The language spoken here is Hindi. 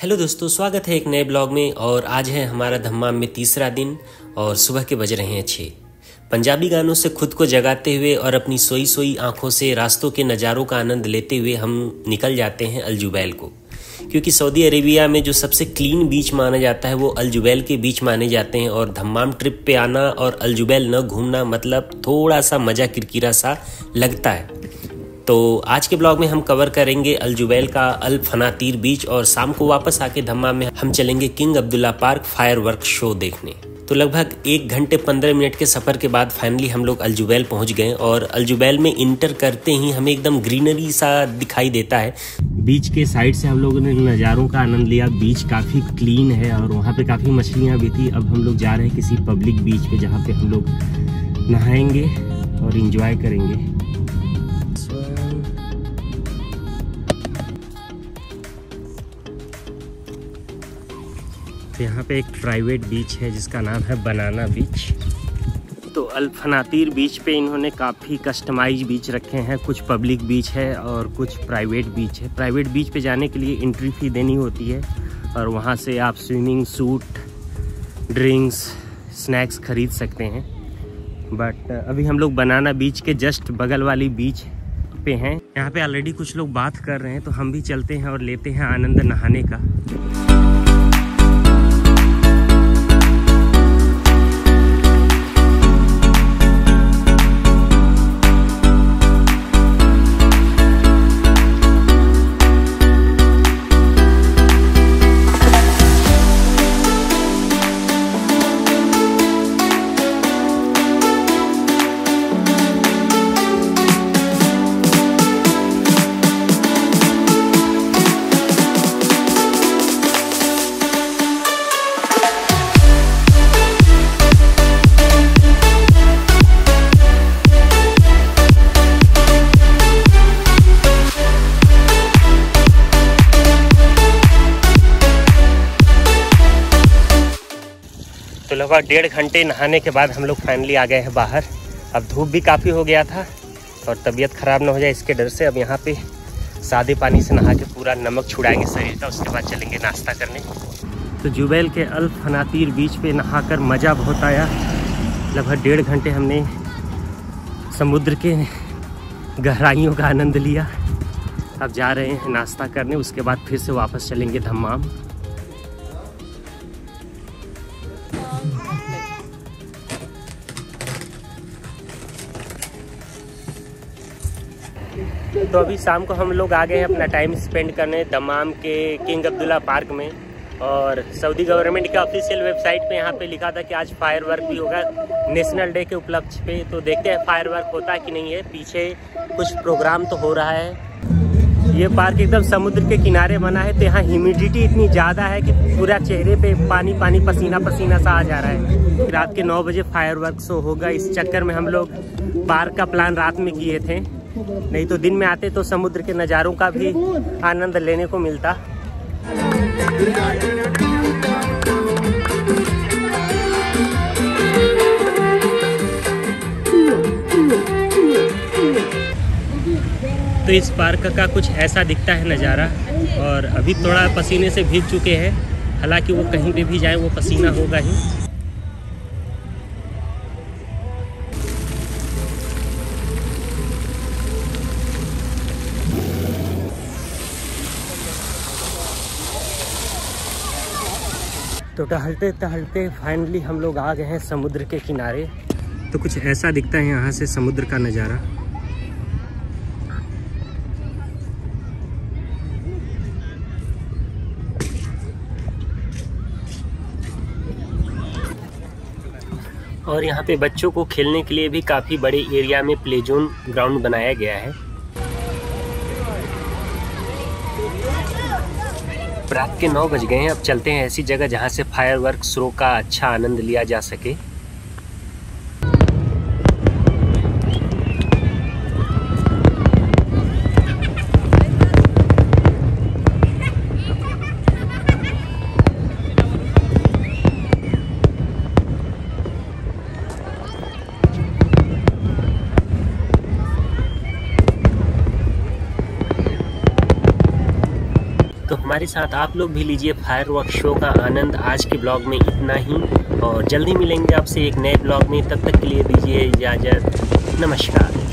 हेलो दोस्तों, स्वागत है एक नए ब्लॉग में और आज है हमारा धम्माम में तीसरा दिन और सुबह के बज रहे हैं छः पंजाबी गानों से खुद को जगाते हुए और अपनी सोई सोई आँखों से रास्तों के नज़ारों का आनंद लेते हुए हम निकल जाते हैं अलजुबैल को। क्योंकि सऊदी अरेबिया में जो सबसे क्लीन बीच माना जाता है, वो अलजुबैल के बीच माने जाते हैं और धम्माम ट्रिप पे आना और अलजुबैल न घूमना मतलब थोड़ा सा मज़ा किरकिरा सा लगता है। तो आज के ब्लॉग में हम कवर करेंगे अलजुबैल का अल फनातीर बीच और शाम को वापस आके धम्मा में हम चलेंगे King Abdullah Park fire work show देखने। तो लगभग एक घंटे पंद्रह मिनट के सफ़र के बाद फाइनली हम लोग अलजुबैल पहुँच गए और अलजुबैल में इंटर करते ही हमें एकदम ग्रीनरी सा दिखाई देता है। बीच के साइड से हम लोगों ने नज़ारों का आनंद लिया। बीच काफ़ी क्लीन है और वहाँ पे काफ़ी मछलियाँ भी थी। अब हम लोग जा रहे हैं किसी पब्लिक बीच पे जहाँ पे हम लोग नहाएँगे और इंजॉय करेंगे। यहाँ पे एक प्राइवेट बीच है, जिसका नाम है बनाना बीच तो अल्फनातीर बीच पे इन्होंने काफ़ी कस्टमाइज बीच रखे हैं। कुछ पब्लिक बीच है और कुछ प्राइवेट बीच है। प्राइवेट बीच पे जाने के लिए एंट्री फ़ी देनी होती है और वहाँ से आप स्विमिंग सूट ड्रिंक्स स्नैक्स खरीद सकते हैं। बट अभी हम लोग बनाना बीच के जस्ट बगल वाली बीच पे हैं। यहाँ पे ऑलरेडी कुछ लोग बात कर रहे हैं तो हम भी चलते हैं और लेते हैं आनंद नहाने का। लगभग डेढ़ घंटे नहाने के बाद हम लोग फाइनली आ गए हैं बाहर। अब धूप भी काफ़ी हो गया था और तबीयत ख़राब ना हो जाए इसके डर से अब यहाँ पे सादे पानी से नहा के पूरा नमक छुड़ाएँगे शरीर का, उसके बाद चलेंगे नाश्ता करने। तो जुबैल के अल फनातीर बीच पे नहा कर मज़ा बहुत आया। लगभग डेढ़ घंटे हमने समुद्र के गहराइयों का आनंद लिया। अब जा रहे हैं नाश्ता करने, उसके बाद फिर से वापस चलेंगे धम्माम। तो अभी शाम को हम लोग आ गए हैं अपना टाइम स्पेंड करने दमाम के किंग अब्दुल्ला पार्क में और सऊदी गवर्नमेंट के ऑफिशियल वेबसाइट पे यहाँ पे लिखा था कि आज फायर वर्क भी होगा नेशनल डे के उपलक्ष्य पे। तो देखते हैं फायर वर्क होता कि नहीं है। पीछे कुछ प्रोग्राम तो हो रहा है। ये पार्क एकदम समुद्र के किनारे बना है तो यहाँ ह्यूमिडिटी इतनी ज़्यादा है कि पूरा चेहरे पे पानी पानी, पसीना पसीना सा आ जा रहा है। रात के नौ बजे फायर वर्क शो होगा। इस चक्कर में हम लोग पार्क का प्लान रात में किए थे। नहीं तो दिन में आते तो समुद्र के नज़ारों का भी आनंद लेने को मिलता। तो इस पार्क का कुछ ऐसा दिखता है नज़ारा, और अभी थोड़ा पसीने से भीग चुके हैं। हालाँकि वो कहीं पे भी जाए, वो पसीना होगा ही। तो टहलते टहलते फाइनली हम लोग आ गए हैं समुद्र के किनारे। तो कुछ ऐसा दिखता है यहाँ से समुद्र का नज़ारा। और यहाँ पे बच्चों को खेलने के लिए भी काफ़ी बड़े एरिया में प्ले जोन ग्राउंड बनाया गया है। रात के नौ बज गए हैं, अब चलते हैं ऐसी जगह जहाँ से फायर वर्क शो का अच्छा आनंद लिया जा सके। तो हमारे साथ आप लोग भी लीजिए फायर शो का आनंद आज के ब्लॉग में इतना ही। और जल्दी मिलेंगे आपसे एक नए ब्लॉग में। तब तक के लिए दीजिए इजाज़त। नमस्कार।